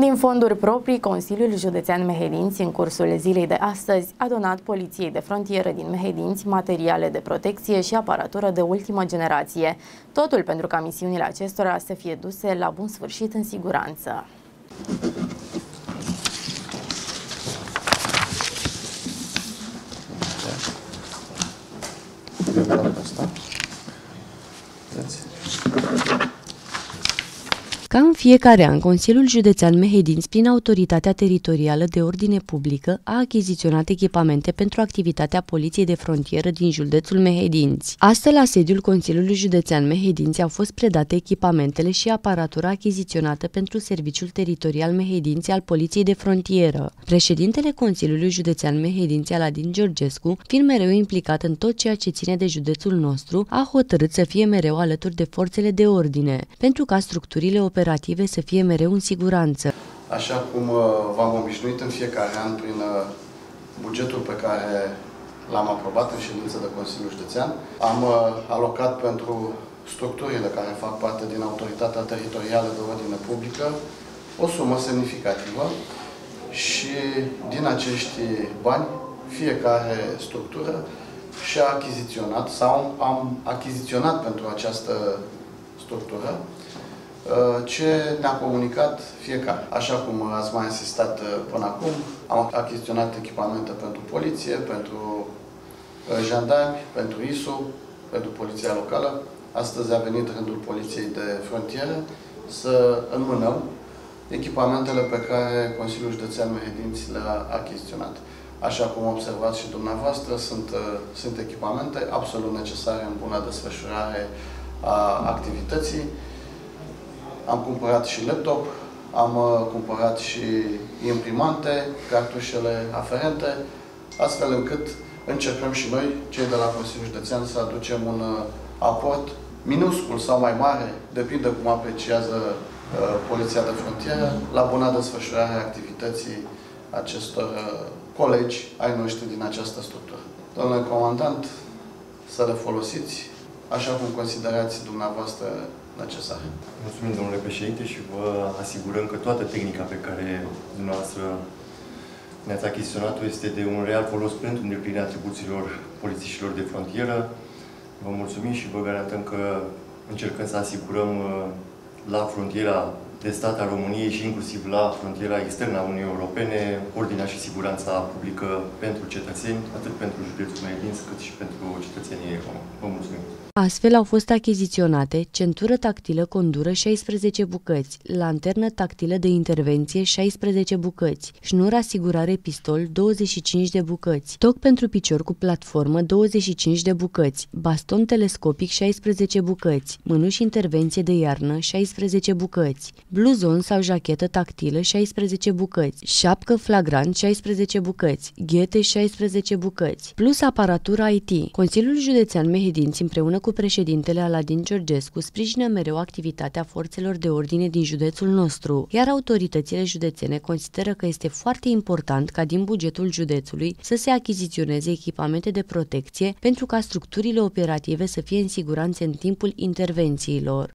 Din fonduri proprii, Consiliul Județean Mehedinți, în cursul zilei de astăzi, a donat Poliției de Frontieră din Mehedinți materiale de protecție și aparatură de ultimă generație, totul pentru ca misiunile acestora să fie duse la bun sfârșit în siguranță. Asta. Ca în fiecare an, Consiliul Județean Mehedinți, prin Autoritatea Teritorială de Ordine Publică, a achiziționat echipamente pentru activitatea Poliției de Frontieră din județul Mehedinți. Astfel, la sediul Consiliului Județean Mehedinți au fost predate echipamentele și aparatura achiziționată pentru Serviciul Teritorial Mehedinți al Poliției de Frontieră. Președintele Consiliului Județean Mehedinți, Aladin Georgescu, fiind mereu implicat în tot ceea ce ține de județul nostru, a hotărât să fie mereu alături de forțele de ordine, pentru ca structurile operative operative să fie mereu în siguranță. Așa cum uh, v-am obișnuit în fiecare an prin uh, bugetul pe care l-am aprobat în ședință de Consiliul Județean, am uh, alocat pentru structurile care fac parte din Autoritatea Teritorială de Ordine Publică o sumă semnificativă și din acești bani fiecare structură și-a achiziționat sau am achiziționat pentru această structură Uh, ce ne-a comunicat fiecare. Așa cum ați mai insistat uh, până acum, am achiziționat echipamente pentru poliție, pentru uh, jandarmi, pentru ISU, pentru poliția locală. Astăzi a venit rândul poliției de frontieră să înmânăm echipamentele pe care Consiliul Județean Mehedinți le-a achiziționat. Așa cum observați și dumneavoastră, sunt, sunt echipamente absolut necesare în bună desfășurare a activității. Am cumpărat și laptop, am uh, cumpărat și imprimante, cartușele aferente, astfel încât încercăm și noi, cei de la Consiliul Județean, să aducem un uh, aport minuscul sau mai mare, depinde cum apreciază uh, Poliția de Frontieră, la buna desfășurare a activității acestor uh, colegi ai noștri din această structură. Domnule Comandant, să le folosiți așa cum considerați dumneavoastră necesare. Mulțumim, domnule președinte, și vă asigurăm că toată tehnica pe care dumneavoastră ne-ați achiziționat-o este de un real folos pentru îndeplinirea atribuțiilor polițiștilor de frontieră. Vă mulțumim și vă garantăm că încercăm să asigurăm uh, la frontiera de stat a României și inclusiv la frontiera externă a Uniunii Europene, ordinea și siguranța publică pentru cetățeni, atât pentru județul Mehedinți, cât și pentru cetățenii români. Vă mulțumim! Astfel au fost achiziționate centură tactilă condură 16 bucăți, lanternă tactilă de intervenție 16 bucăți, șnur asigurare pistol 25 de bucăți, toc pentru picior cu platformă 25 de bucăți, baston telescopic 16 bucăți, mânuși intervenție de iarnă 16 bucăți, bluzon sau jachetă tactilă 16 bucăți, șapcă flagrant 16 bucăți, ghete 16 bucăți, plus aparatura IT. Consiliul Județean Mehedinți împreună cu cu președintele Aladin Georgescu sprijină mereu activitatea forțelor de ordine din județul nostru, iar autoritățile județene consideră că este foarte important ca din bugetul județului să se achiziționeze echipamente de protecție pentru ca structurile operative să fie în siguranță în timpul intervențiilor.